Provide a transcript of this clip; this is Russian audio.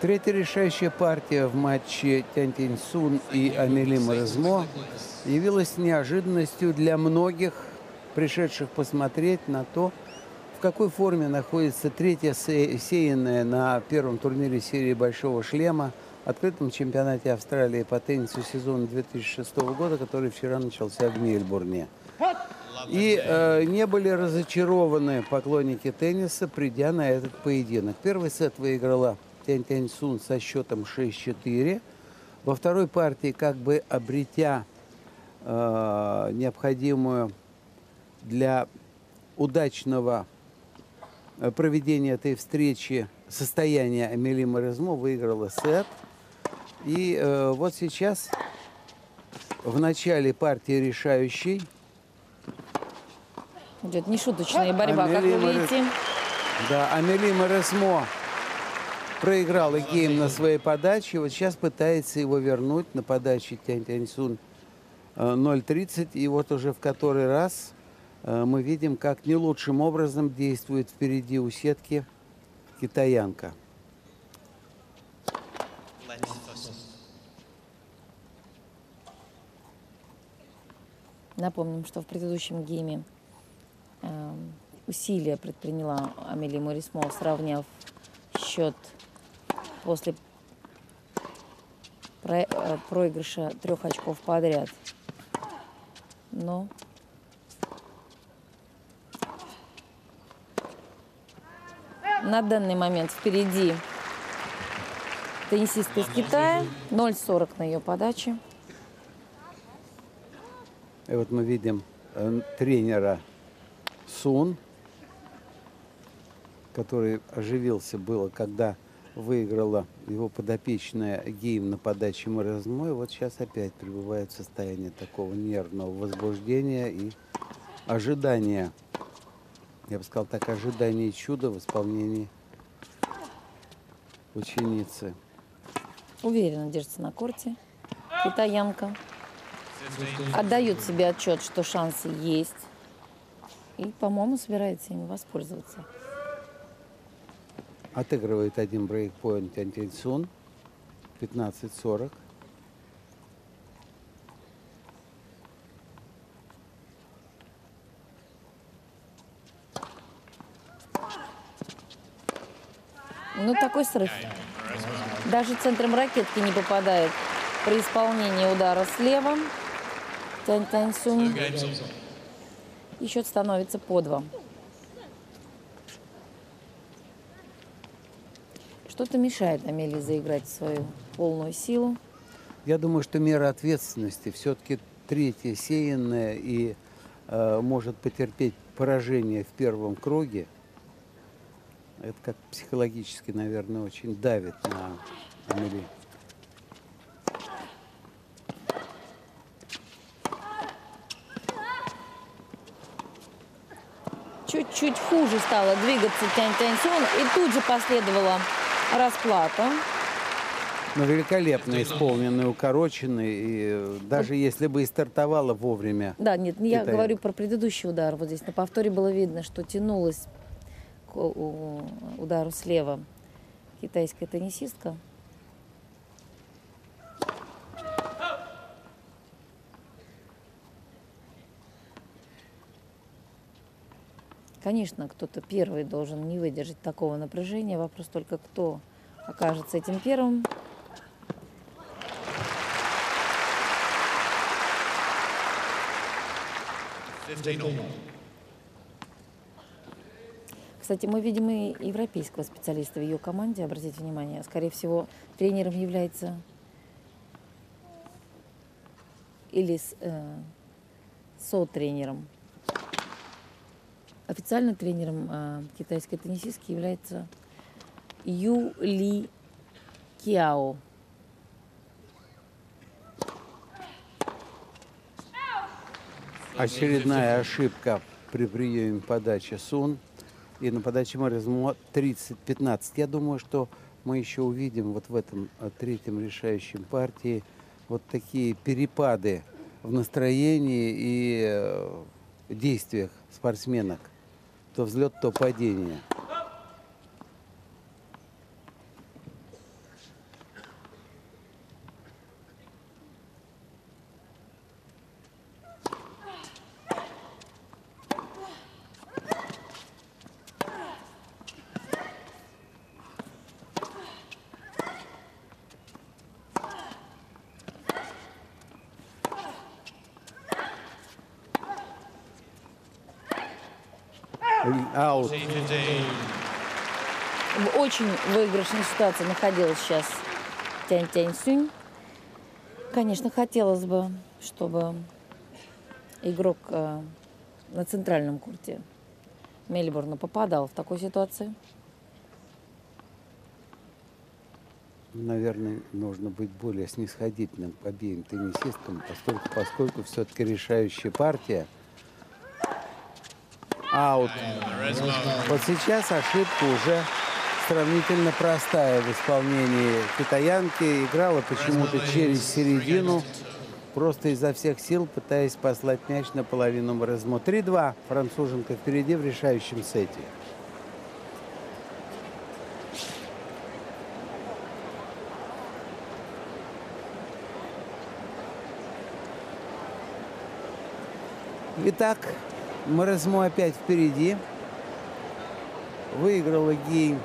Третья решающая партия в матче Тянь Сун и Амели Морозмо явилась неожиданностью для многих, пришедших посмотреть на то, в какой форме находится третья сеянная на первом турнире серии «Большого шлема» открытом чемпионате Австралии по теннису сезона 2006 года, который вчера начался в Мельбурне. И э, не были разочарованы поклонники тенниса, придя на этот поединок. Первый сет выиграла Тянь Тянь Сун со счетом 6-4. Во второй партии, как бы обретя э, необходимую для удачного э, проведения этой встречи состояние Амели Морезмо, выиграла сет – и э, вот сейчас в начале партии решающей идет нешуточная борьба, Амели как вы видите. Да, Амели Моресмо проиграла гейм на своей подаче. Вот сейчас пытается его вернуть на подаче Тяньтянь Сунь 0.30. Э, И вот уже в который раз э, мы видим, как не лучшим образом действует впереди у сетки китаянка. Напомним, что в предыдущем гейме э, усилия предприняла Амелия Морисмо, сравняв счет после э, проигрыша трех очков подряд. Но на данный момент впереди теннисистка из Китая. 0,40 на ее подаче. И вот мы видим э, тренера Сун, который оживился было, когда выиграла его подопечная гейм на подаче Морозной. Вот сейчас опять пребывает в состоянии такого нервного возбуждения и ожидания. Я бы сказал так, ожидание чуда в исполнении ученицы. Уверенно держится на корте китаянка отдают себе отчет, что шансы есть. И, по-моему, собирается ими воспользоваться. Отыгрывает один брейкпоинт Антинсун. 15-40. Ну, такой срыв. Даже центром ракетки не попадает при исполнении удара слева. Тянь Тянь Сун. И счет становится по два. Что-то мешает Амелии заиграть свою полную силу. Я думаю, что мера ответственности все-таки третья сеянная и э, может потерпеть поражение в первом круге. Это как психологически, наверное, очень давит на Амелию. чуть-чуть хуже стало двигаться Тянь Тяньсюн, и тут же последовала расплата. Ну, великолепно исполненный, укороченный, и даже вот. если бы и стартовала вовремя. Да, нет, я говорю про предыдущий удар. Вот здесь на повторе было видно, что тянулась к удару слева китайская теннисистка. Конечно, кто-то первый должен не выдержать такого напряжения. Вопрос только, кто окажется этим первым. Кстати, мы видим и европейского специалиста в ее команде, обратите внимание. Скорее всего, тренером является или э, со-тренером Официально тренером э, китайской теннисистки является Ю Ли Киао. Очередная ошибка при приеме подачи Сун. И на подаче Моризмо 30-15. Я думаю, что мы еще увидим вот в этом э, третьем решающем партии вот такие перепады в настроении и э, действиях спортсменок то взлет, то падение. Аут. В очень выигрышной ситуации находилась сейчас Тянь Тянь Сюнь. Конечно, хотелось бы, чтобы игрок э, на центральном курте Мельбурна попадал в такую ситуацию. Наверное, нужно быть более снисходительным к обеим теннисисткам, поскольку, поскольку все-таки решающая партия. Аут. Вот сейчас ошибка уже сравнительно простая в исполнении китаянки. Играла почему-то через середину, просто изо всех сил пытаясь послать мяч на половину Морозмо. 3-2. Француженка впереди в решающем сете. Итак, Морозмо опять впереди. Выиграла Гей